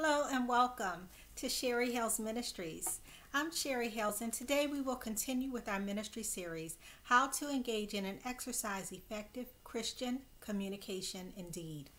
Hello and welcome to Sherry Hales Ministries. I'm Sherry Hales and today we will continue with our ministry series, How to Engage in and Exercise Effective Christian Communication Indeed.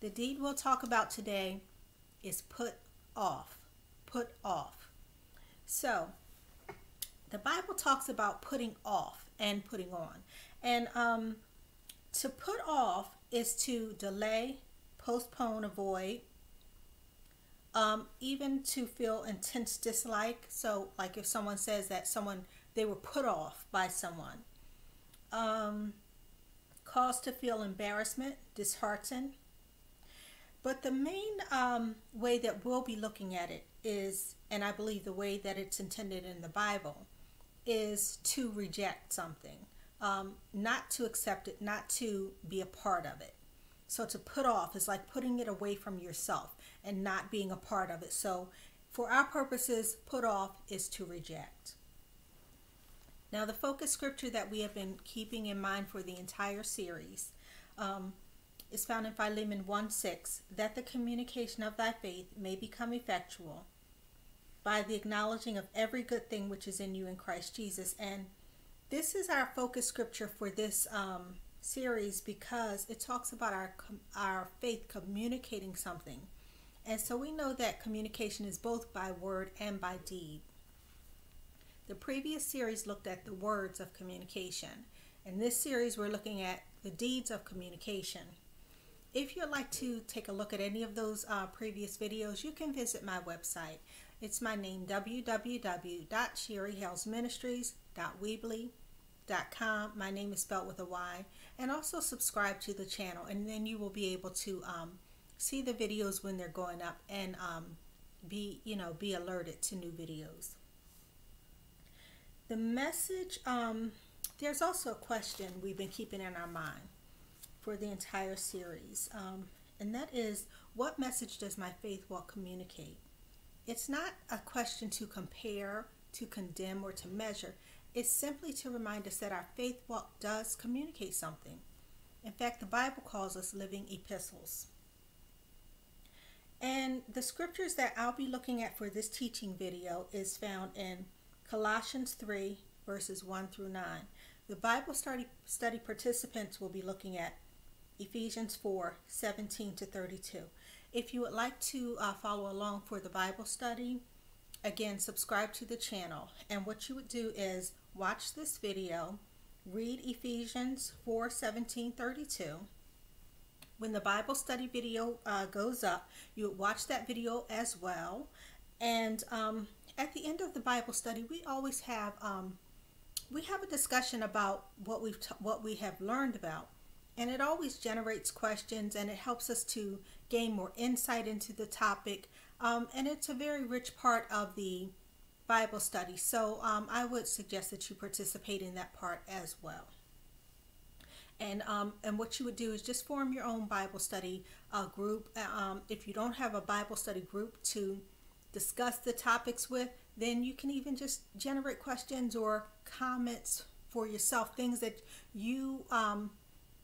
The deed we'll talk about today is put off. Put off. So, the Bible talks about putting off and putting on. And um, to put off is to delay, postpone, avoid, um, even to feel intense dislike. So, like if someone says that someone they were put off by someone, um, cause to feel embarrassment, disheartened. But the main um, way that we'll be looking at it is, and I believe the way that it's intended in the Bible, is to reject something, um, not to accept it, not to be a part of it. So to put off is like putting it away from yourself and not being a part of it. So for our purposes, put off is to reject. Now, the focus scripture that we have been keeping in mind for the entire series um, is found in Philemon 1 6 that the communication of thy faith may become effectual by the acknowledging of every good thing which is in you in Christ Jesus. And this is our focus scripture for this um, series because it talks about our our faith communicating something. And so we know that communication is both by word and by deed. The previous series looked at the words of communication. In this series, we're looking at the deeds of communication. If you'd like to take a look at any of those uh, previous videos, you can visit my website. It's my name, www.sherryhalesministries.weebly.com. My name is spelled with a Y. And also subscribe to the channel, and then you will be able to um, see the videos when they're going up and um, be you know be alerted to new videos. The message um, there's also a question we've been keeping in our mind for the entire series um, and that is what message does my faith walk communicate? It's not a question to compare to condemn or to measure. It's simply to remind us that our faith walk does communicate something. In fact the bible calls us living epistles and the scriptures that I'll be looking at for this teaching video is found in Colossians 3, verses 1 through 9. The Bible study, study participants will be looking at Ephesians 4, 17 to 32. If you would like to uh, follow along for the Bible study, again, subscribe to the channel. And what you would do is watch this video, read Ephesians 4, 17, 32 when the Bible study video uh, goes up, you watch that video as well. And um, at the end of the Bible study, we always have um, we have a discussion about what we've what we have learned about, and it always generates questions and it helps us to gain more insight into the topic. Um, and it's a very rich part of the Bible study. So um, I would suggest that you participate in that part as well. And, um, and what you would do is just form your own Bible study uh, group. Um, if you don't have a Bible study group to discuss the topics with, then you can even just generate questions or comments for yourself, things that you, um,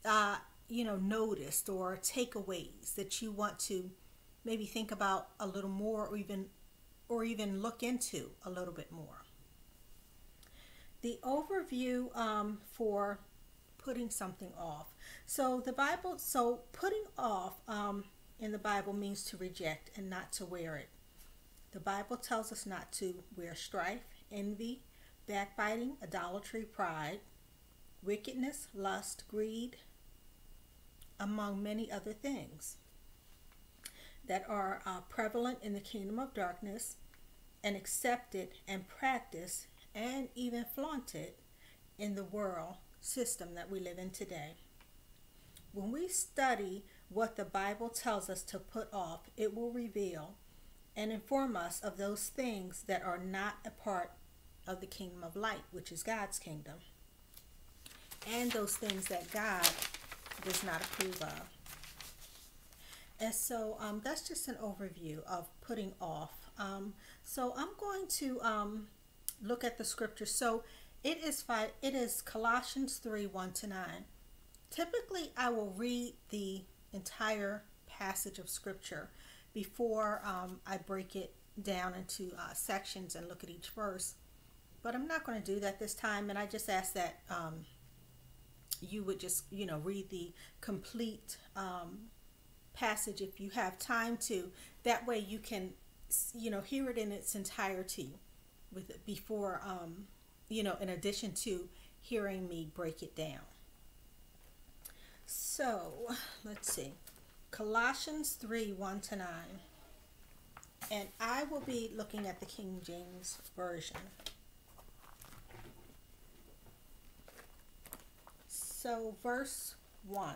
uh, you know, noticed or takeaways that you want to maybe think about a little more or even or even look into a little bit more. The overview um, for putting something off. So the Bible, so putting off um, in the Bible means to reject and not to wear it. The Bible tells us not to wear strife, envy, backbiting, idolatry, pride, wickedness, lust, greed, among many other things that are uh, prevalent in the kingdom of darkness and accepted and practiced and even flaunted in the world system that we live in today. When we study what the Bible tells us to put off, it will reveal and inform us of those things that are not a part of the kingdom of light, which is God's kingdom, and those things that God does not approve of. And so um, that's just an overview of putting off. Um, so I'm going to um, look at the scripture. So it is five, it is Colossians 3 1 to 9. Typically, I will read the entire passage of scripture before um, I break it down into uh, sections and look at each verse. But I'm not going to do that this time, and I just ask that um, you would just, you know, read the complete um, passage if you have time to. That way you can, you know, hear it in its entirety with before, um, you know, in addition to hearing me break it down. So, let's see. Colossians 3 1 to 9. And I will be looking at the King James Version. So, verse 1.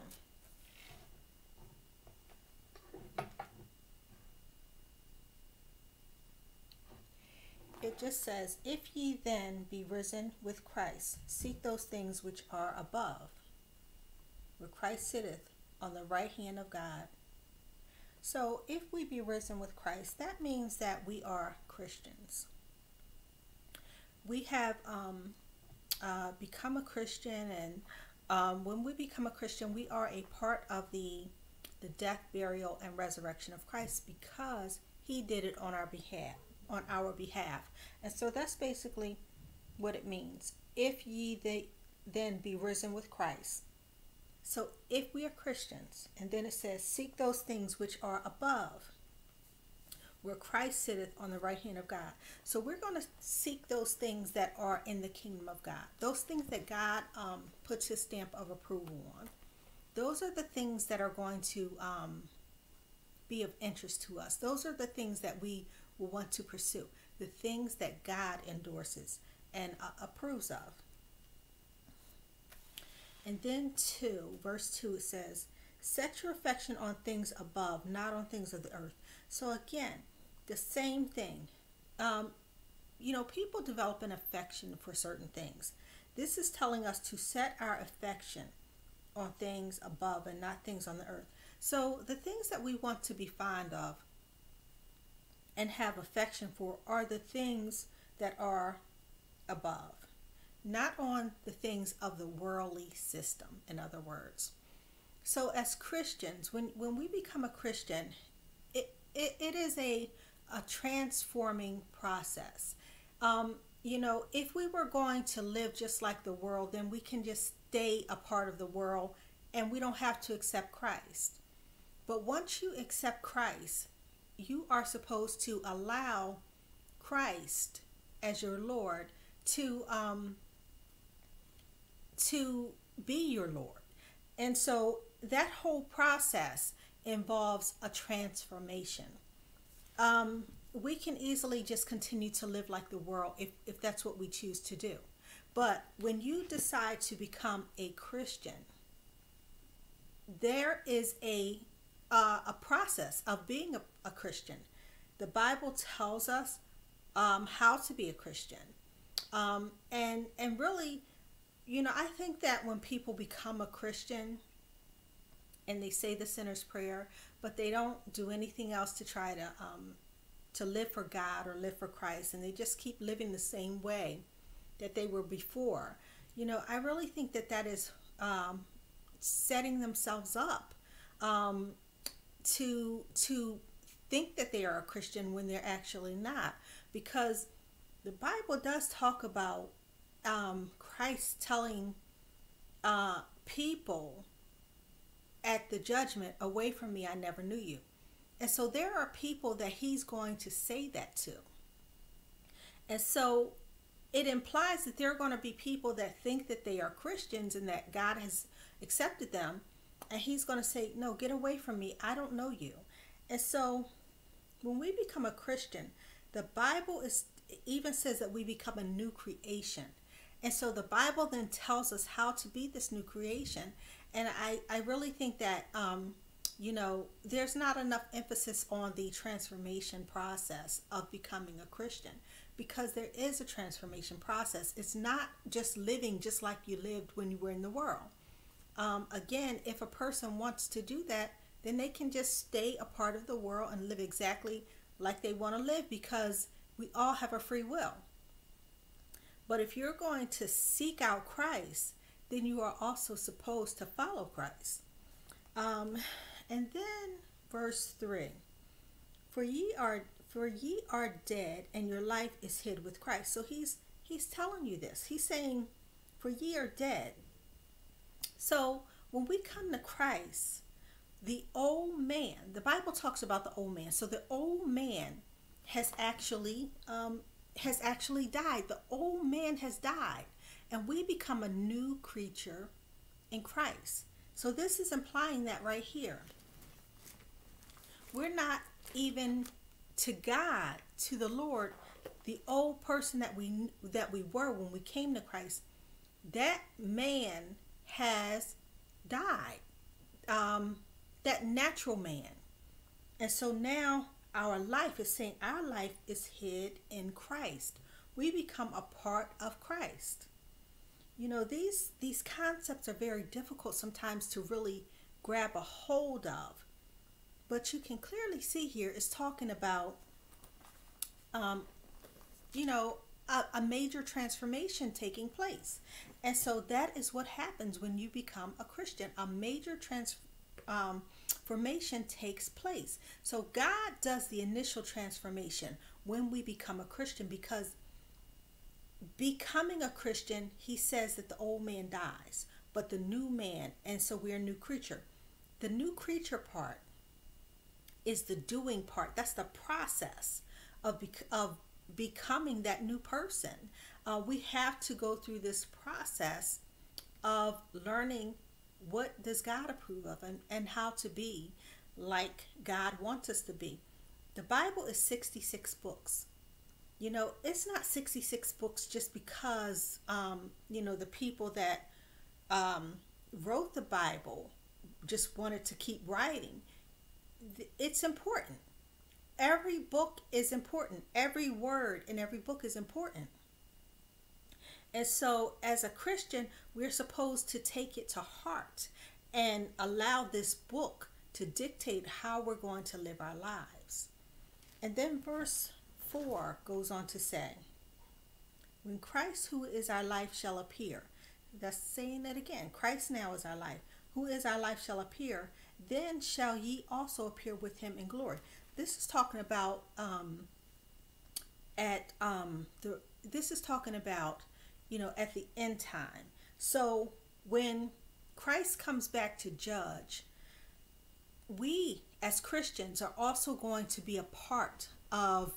It just says, If ye then be risen with Christ, seek those things which are above, where Christ sitteth on the right hand of God. So, if we be risen with Christ, that means that we are Christians. We have um, uh, become a Christian, and um, when we become a Christian, we are a part of the the death, burial, and resurrection of Christ because He did it on our behalf. On our behalf, and so that's basically what it means. If ye they then be risen with Christ, so if we are Christians, and then it says, seek those things which are above, where Christ sitteth on the right hand of God. So we're going to seek those things that are in the kingdom of God, those things that God um, puts his stamp of approval on. Those are the things that are going to um, be of interest to us. Those are the things that we will want to pursue, the things that God endorses and uh, approves of. And then 2, verse 2, it says, Set your affection on things above, not on things of the earth. So again, the same thing. Um, you know, people develop an affection for certain things. This is telling us to set our affection on things above and not things on the earth. So the things that we want to be fond of and have affection for are the things that are above not on the things of the worldly system, in other words. So, as Christians, when, when we become a Christian, it, it, it is a, a transforming process. Um, you know, if we were going to live just like the world, then we can just stay a part of the world and we don't have to accept Christ. But once you accept Christ, you are supposed to allow Christ as your Lord to um, to be your Lord. And so that whole process involves a transformation. Um, we can easily just continue to live like the world if, if that's what we choose to do. But when you decide to become a Christian, there is a uh, a process of being a, a, Christian. The Bible tells us um, how to be a Christian, um, and and really you know, I think that when people become a Christian and they say the sinner's prayer, but they don't do anything else to try to um, to live for God or live for Christ, and they just keep living the same way that they were before. You know, I really think that that is um, setting themselves up um, to to think that they are a Christian when they're actually not, because the Bible does talk about um, Christ telling uh, people at the judgment, Away from me, I never knew you. And so there are people that he's going to say that to. And so it implies that there are going to be people that think that they are Christians and that God has accepted them. And he's going to say, No, get away from me. I don't know you. And so when we become a Christian, the Bible is even says that we become a new creation. And so the Bible then tells us how to be this new creation. And I, I really think that, um, you know, there's not enough emphasis on the transformation process of becoming a Christian because there is a transformation process. It's not just living just like you lived when you were in the world. Um, again, if a person wants to do that, then they can just stay a part of the world and live exactly like they want to live because we all have a free will. But if you're going to seek out Christ, then you are also supposed to follow Christ. Um, and then verse 3 For ye are for ye are dead, and your life is hid with Christ. So he's he's telling you this. He's saying, For ye are dead. So when we come to Christ, the old man, the Bible talks about the old man. So the old man has actually um, has actually died. The old man has died, and we become a new creature in Christ. So this is implying that right here. We're not even to God, to the Lord, the old person that we that we were when we came to Christ. That man has died. Um, that natural man. And so now our life is saying our life is hid in Christ. We become a part of Christ. You know, these these concepts are very difficult sometimes to really grab a hold of. But you can clearly see here it's talking about um, you know, a, a major transformation taking place. And so that is what happens when you become a Christian. A major transformation um, takes place. So God does the initial transformation when we become a Christian because becoming a Christian, he says that the old man dies, but the new man, and so we're a new creature. The new creature part is the doing part. That's the process of of becoming that new person. Uh, we have to go through this process of learning what does God approve of and, and how to be like God wants us to be. The Bible is 66 books. You know, it's not 66 books just because, um, you know, the people that um, wrote the Bible just wanted to keep writing. It's important. Every book is important. Every word in every book is important. And so, as a Christian, we're supposed to take it to heart and allow this book to dictate how we're going to live our lives. And then verse 4 goes on to say, When Christ, who is our life, shall appear, that's saying it again Christ now is our life, who is our life shall appear, then shall ye also appear with him in glory. This is talking about um, at um, the this is talking about you know, at the end time. So when Christ comes back to judge, we as Christians are also going to be a part of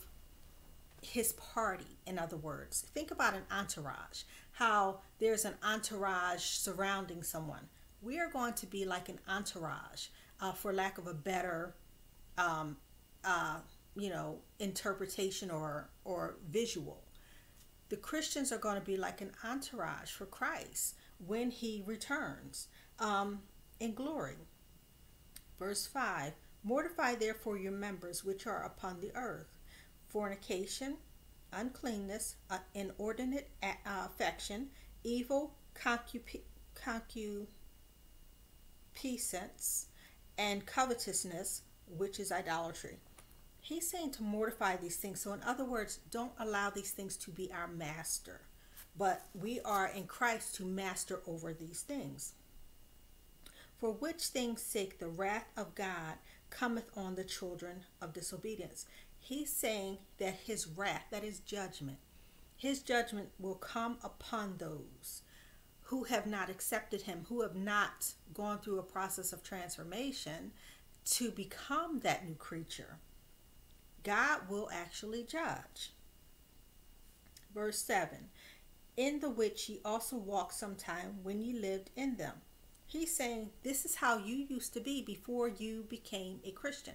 his party, in other words. Think about an entourage, how there's an entourage surrounding someone. We are going to be like an entourage, uh, for lack of a better, um, uh, you know, interpretation or, or visual the Christians are going to be like an entourage for Christ when he returns um, in glory. Verse 5 Mortify therefore your members which are upon the earth fornication, uncleanness, uh, inordinate uh, affection, evil concup- concupiscence, and covetousness, which is idolatry. He's saying to mortify these things. So, in other words, don't allow these things to be our master, but we are in Christ to master over these things. For which things sake the wrath of God cometh on the children of disobedience. He's saying that his wrath, that is judgment, his judgment will come upon those who have not accepted him, who have not gone through a process of transformation to become that new creature. God will actually judge. Verse 7 In the which ye also walked sometime when ye lived in them. He's saying this is how you used to be before you became a Christian.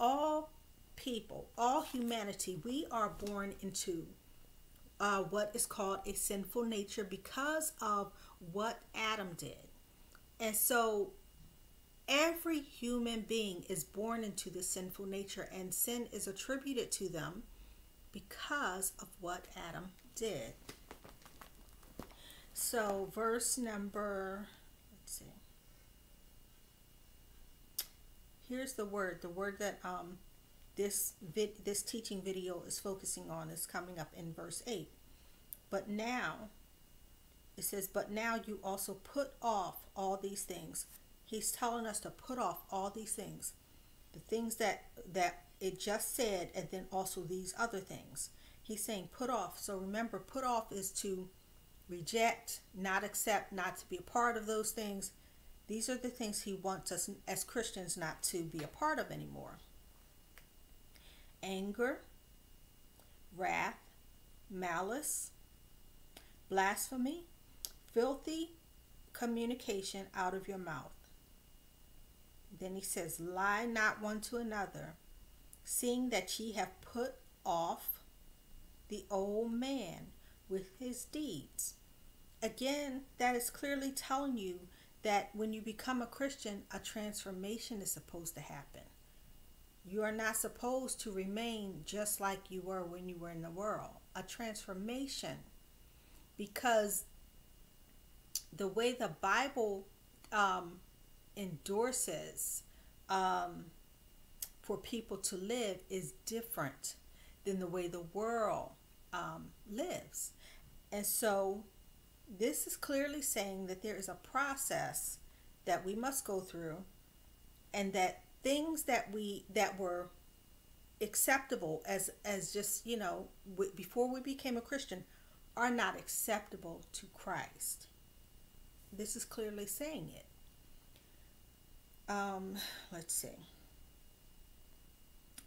All people, all humanity, we are born into uh, what is called a sinful nature because of what Adam did. And so Every human being is born into the sinful nature, and sin is attributed to them because of what Adam did. So, verse number, let's see. Here's the word. The word that um, this vid, this teaching video is focusing on is coming up in verse 8. But now, it says, But now you also put off all these things He's telling us to put off all these things, the things that that it just said, and then also these other things. He's saying put off. So remember, put off is to reject, not accept, not to be a part of those things. These are the things he wants us as Christians not to be a part of anymore anger, wrath, malice, blasphemy, filthy communication out of your mouth. Then he says, Lie not one to another, seeing that ye have put off the old man with his deeds. Again, that is clearly telling you that when you become a Christian, a transformation is supposed to happen. You are not supposed to remain just like you were when you were in the world. A transformation. Because the way the Bible um, endorses um, for people to live is different than the way the world um, lives. And so this is clearly saying that there is a process that we must go through and that things that we that were acceptable as as just you know before we became a christian are not acceptable to christ this is clearly saying it um let's see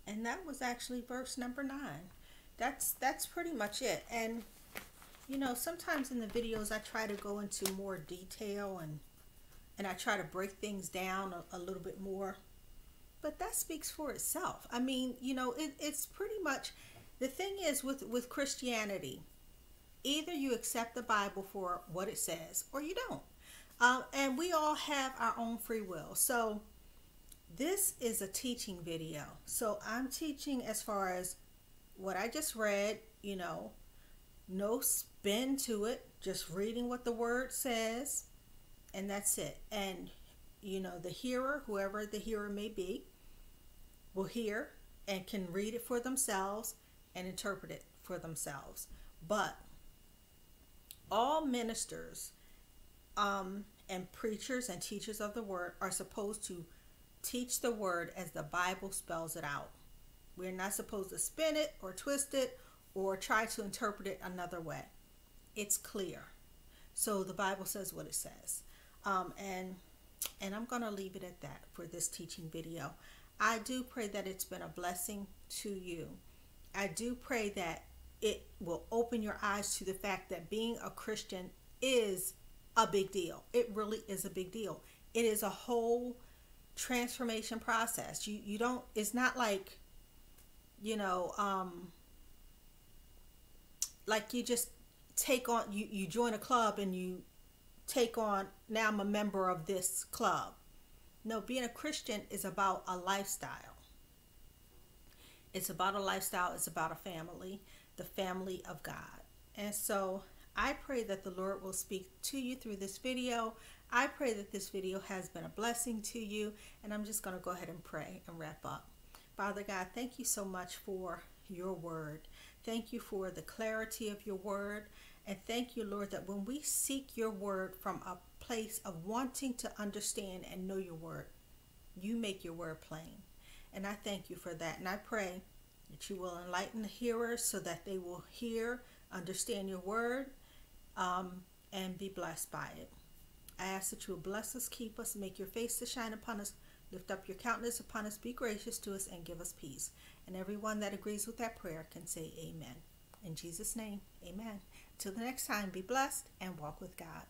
and that was actually verse number nine that's that's pretty much it and you know sometimes in the videos i try to go into more detail and and i try to break things down a, a little bit more but that speaks for itself. I mean, you know, it, it's pretty much the thing is with with Christianity, either you accept the Bible for what it says or you don't. Uh, and we all have our own free will. So this is a teaching video. So I'm teaching as far as what I just read, you know, no spin to it, just reading what the word says, and that's it. And you know, the hearer, whoever the hearer may be, will hear and can read it for themselves and interpret it for themselves. But all ministers um, and preachers and teachers of the word are supposed to teach the word as the Bible spells it out. We're not supposed to spin it or twist it or try to interpret it another way. It's clear. So the Bible says what it says. Um, and and I'm going to leave it at that for this teaching video. I do pray that it's been a blessing to you. I do pray that it will open your eyes to the fact that being a Christian is a big deal. It really is a big deal. It is a whole transformation process. You you don't it's not like you know um like you just take on you you join a club and you take on now I'm a member of this club. No, being a Christian is about a lifestyle. It's about a lifestyle, it's about a family, the family of God. And so I pray that the Lord will speak to you through this video. I pray that this video has been a blessing to you. And I'm just going to go ahead and pray and wrap up. Father God, thank you so much for your word. Thank you for the clarity of your word. And thank you, Lord, that when we seek your word from a place of wanting to understand and know your word. You make your word plain. And I thank you for that. And I pray that you will enlighten the hearers so that they will hear, understand your word, um, and be blessed by it. I ask that you will bless us, keep us, make your face to shine upon us, lift up your countenance upon us, be gracious to us, and give us peace. And everyone that agrees with that prayer can say amen. In Jesus' name, amen. Till the next time, be blessed and walk with God.